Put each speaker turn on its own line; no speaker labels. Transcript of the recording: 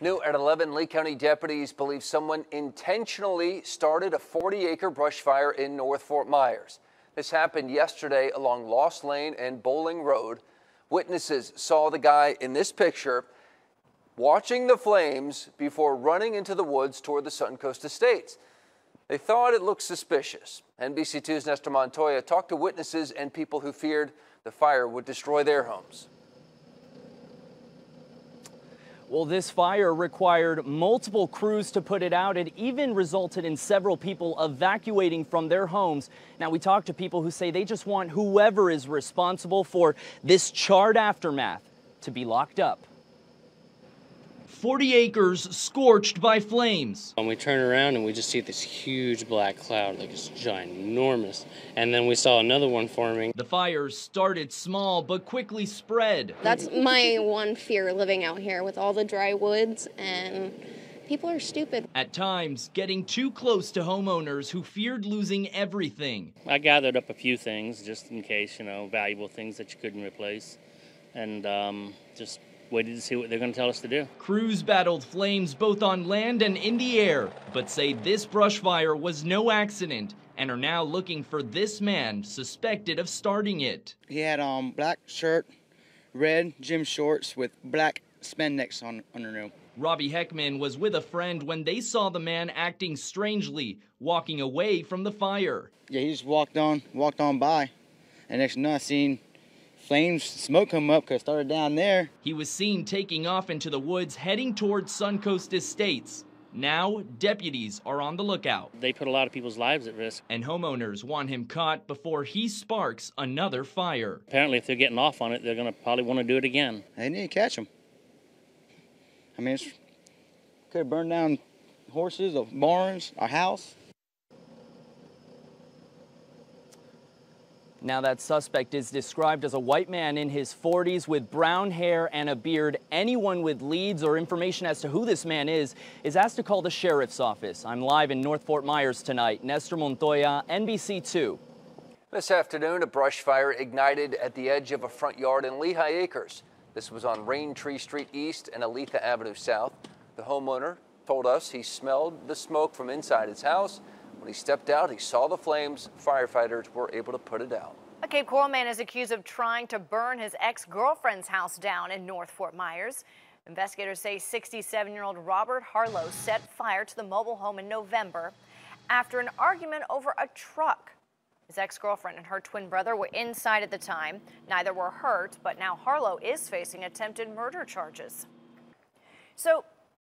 New at 11, Lee County deputies believe someone intentionally started a 40 acre brush fire in North Fort Myers. This happened yesterday along Lost Lane and Bowling Road. Witnesses saw the guy in this picture watching the flames before running into the woods toward the Suncoast Estates. They thought it looked suspicious. NBC2's Nestor Montoya talked to witnesses and people who feared the fire would destroy their homes.
Well, this fire required multiple crews to put it out. It even resulted in several people evacuating from their homes. Now, we talked to people who say they just want whoever is responsible for this charred aftermath to be locked up. 40 acres scorched by flames.
And we turn around and we just see this huge black cloud, like it's ginormous. And then we saw another one forming.
The fires started small but quickly spread.
That's my one fear living out here with all the dry woods and people are stupid.
At times, getting too close to homeowners who feared losing everything.
I gathered up a few things just in case, you know, valuable things that you couldn't replace. And um, just waited to see what they're going to tell us to do.
Crews battled flames both on land and in the air, but say this brush fire was no accident and are now looking for this man suspected of starting it.
He had um black shirt, red gym shorts with black spandex on underneath.
Robbie Heckman was with a friend when they saw the man acting strangely, walking away from the fire.
Yeah, he just walked on, walked on by, and next thing I seen flames, smoke come up because it started down there.
He was seen taking off into the woods heading towards Suncoast Estates. Now, deputies are on the lookout.
They put a lot of people's lives at risk.
And homeowners want him caught before he sparks another fire.
Apparently, if they're getting off on it, they're going to probably want to do it again.
They need to catch him. I mean, it could have burned down horses, or barns, a house.
Now, that suspect is described as a white man in his 40s with brown hair and a beard. Anyone with leads or information as to who this man is is asked to call the sheriff's office. I'm live in North Fort Myers tonight. Nestor Montoya, NBC2.
This afternoon, a brush fire ignited at the edge of a front yard in Lehigh Acres. This was on Rain Tree Street East and Aletha Avenue South. The homeowner told us he smelled the smoke from inside his house when he stepped out, he saw the flames. Firefighters were able to put it out.
A Cape Coral man is accused of trying to burn his ex-girlfriend's house down in North Fort Myers. Investigators say 67-year-old Robert Harlow set fire to the mobile home in November after an argument over a truck. His ex-girlfriend and her twin brother were inside at the time. Neither were hurt, but now Harlow is facing attempted murder charges. So